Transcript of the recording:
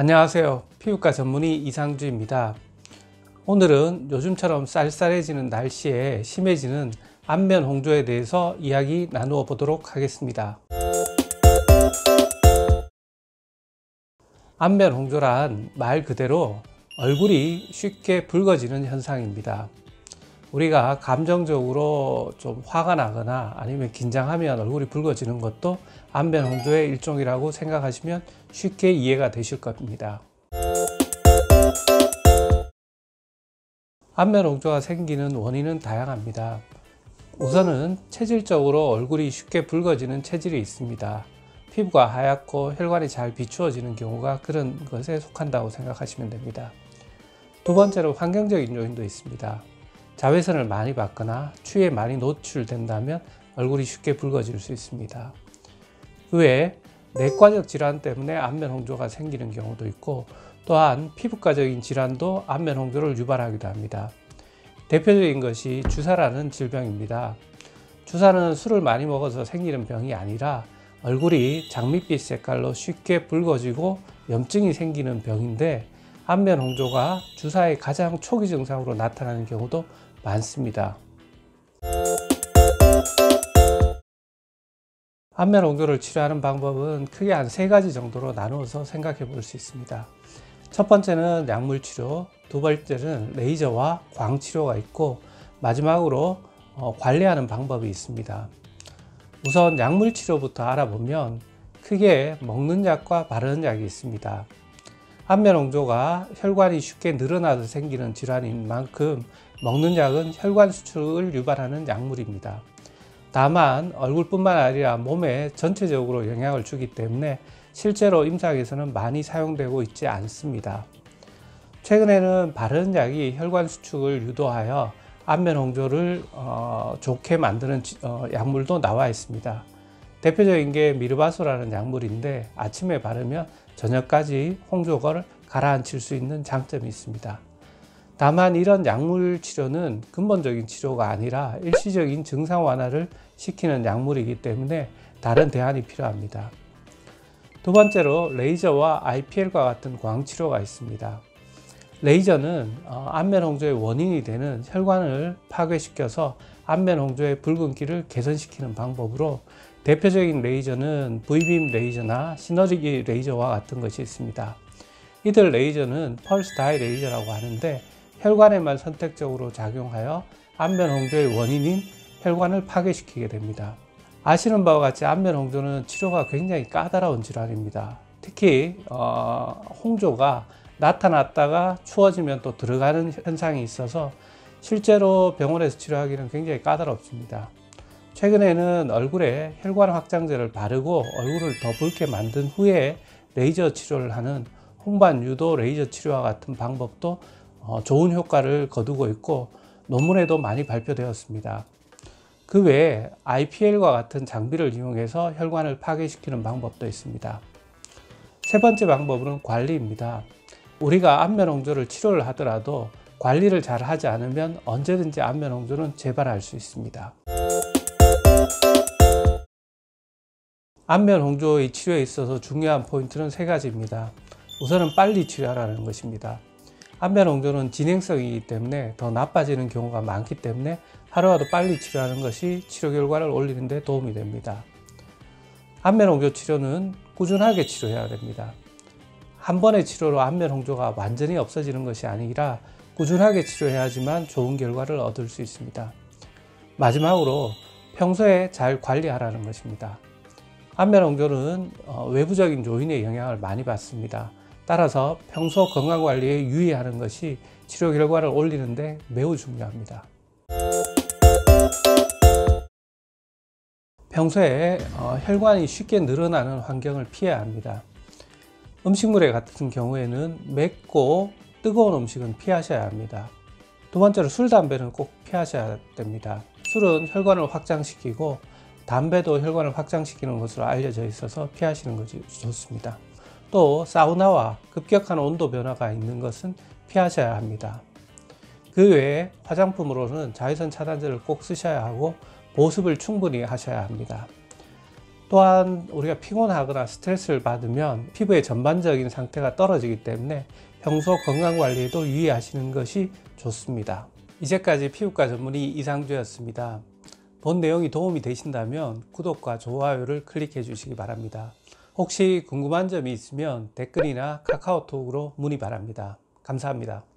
안녕하세요. 피부과 전문의 이상주입니다. 오늘은 요즘처럼 쌀쌀해지는 날씨에 심해지는 안면 홍조에 대해서 이야기 나누어 보도록 하겠습니다. 안면 홍조란 말 그대로 얼굴이 쉽게 붉어지는 현상입니다. 우리가 감정적으로 좀 화가 나거나 아니면 긴장하면 얼굴이 붉어지는 것도 안면 홍조의 일종이라고 생각하시면 쉽게 이해가 되실 겁니다. 안면 홍조가 생기는 원인은 다양합니다. 우선은 체질적으로 얼굴이 쉽게 붉어지는 체질이 있습니다. 피부가 하얗고 혈관이 잘 비추어지는 경우가 그런 것에 속한다고 생각하시면 됩니다. 두 번째로 환경적인 요인도 있습니다. 자외선을 많이 받거나 추위에 많이 노출된다면 얼굴이 쉽게 붉어질 수 있습니다. 그 외에 내과적 질환 때문에 안면 홍조가 생기는 경우도 있고 또한 피부과적인 질환도 안면 홍조를 유발하기도 합니다. 대표적인 것이 주사라는 질병입니다. 주사는 술을 많이 먹어서 생기는 병이 아니라 얼굴이 장밋빛 색깔로 쉽게 붉어지고 염증이 생기는 병인데 안면 홍조가 주사의 가장 초기 증상으로 나타나는 경우도 많습니다. 안면 홍조를 치료하는 방법은 크게 한 세 가지 정도로 나누어서 생각해 볼 수 있습니다. 첫 번째는 약물 치료, 두 번째는 레이저와 광 치료가 있고 마지막으로 어, 관리하는 방법이 있습니다. 우선 약물 치료부터 알아보면 크게 먹는 약과 바르는 약이 있습니다. 안면 홍조가 혈관이 쉽게 늘어나서 생기는 질환인 만큼 먹는 약은 혈관 수축을 유발하는 약물입니다. 다만 얼굴뿐만 아니라 몸에 전체적으로 영향을 주기 때문에 실제로 임상에서는 많이 사용되고 있지 않습니다. 최근에는 바른 약이 혈관 수축을 유도하여 안면 홍조를 어, 좋게 만드는 어, 약물도 나와 있습니다. 대표적인 게 미르바소라는 약물인데 아침에 바르면 저녁까지 홍조를 가라앉힐 수 있는 장점이 있습니다. 다만 이런 약물 치료는 근본적인 치료가 아니라 일시적인 증상 완화를 시키는 약물이기 때문에 다른 대안이 필요합니다. 두 번째로 레이저와 IPL과 같은 광치료가 있습니다. 레이저는 어, 안면 홍조의 원인이 되는 혈관을 파괴시켜서 안면 홍조의 붉은기를 개선시키는 방법으로 대표적인 레이저는 V beam 레이저나 시너지 레이저와 같은 것이 있습니다. 이들 레이저는 pulse dye 레이저라고 하는데 혈관에만 선택적으로 작용하여 안면 홍조의 원인인 혈관을 파괴시키게 됩니다. 아시는 바와 같이 안면 홍조는 치료가 굉장히 까다로운 질환입니다. 특히 어, 홍조가 나타났다가 추워지면 또 들어가는 현상이 있어서 실제로 병원에서 치료하기는 굉장히 까다롭습니다. 최근에는 얼굴에 혈관 확장제를 바르고 얼굴을 더 붉게 만든 후에 레이저 치료를 하는 홍반 유도 레이저 치료와 같은 방법도 어, 좋은 효과를 거두고 있고 논문에도 많이 발표되었습니다. 그 외에 IPL과 같은 장비를 이용해서 혈관을 파괴시키는 방법도 있습니다. 세 번째 방법은 관리입니다. 우리가 안면 홍조를 치료를 하더라도 관리를 잘 하지 않으면 언제든지 안면 홍조는 재발할 수 있습니다. 안면 홍조의 치료에 있어서 중요한 포인트는 세 가지입니다. 우선은 빨리 치료하라는 것입니다. 안면 홍조는 진행성이기 때문에 더 나빠지는 경우가 많기 때문에 하루라도 빨리 치료하는 것이 치료 결과를 올리는 데 도움이 됩니다. 안면 홍조 치료는 꾸준하게 치료해야 됩니다. 한 번의 치료로 안면 홍조가 완전히 없어지는 것이 아니라 꾸준하게 치료해야지만 좋은 결과를 얻을 수 있습니다. 마지막으로 평소에 잘 관리하라는 것입니다. 안면 홍조는 어, 외부적인 요인의 영향을 많이 받습니다. 따라서 평소 건강 관리에 유의하는 것이 치료 결과를 올리는데 매우 중요합니다. 평소에 어, 혈관이 쉽게 늘어나는 환경을 피해야 합니다. 음식물에 같은 경우에는 맵고 뜨거운 음식은 피하셔야 합니다. 두 번째로 술, 담배는 꼭 피하셔야 됩니다. 술은 혈관을 확장시키고 담배도 혈관을 확장시키는 것으로 알려져 있어서 피하시는 것이 좋습니다. 또 사우나와 급격한 온도 변화가 있는 것은 피하셔야 합니다. 그 외에 화장품으로는 자외선 차단제를 꼭 쓰셔야 하고 보습을 충분히 하셔야 합니다. 또한 우리가 피곤하거나 스트레스를 받으면 피부의 전반적인 상태가 떨어지기 때문에 평소 건강 관리에도 유의하시는 것이 좋습니다. 이제까지 피부과 전문의 이상주였습니다. 본 내용이 도움이 되신다면 구독과 좋아요를 클릭해 주시기 바랍니다. 혹시 궁금한 점이 있으면 댓글이나 카카오톡으로 문의 바랍니다. 감사합니다.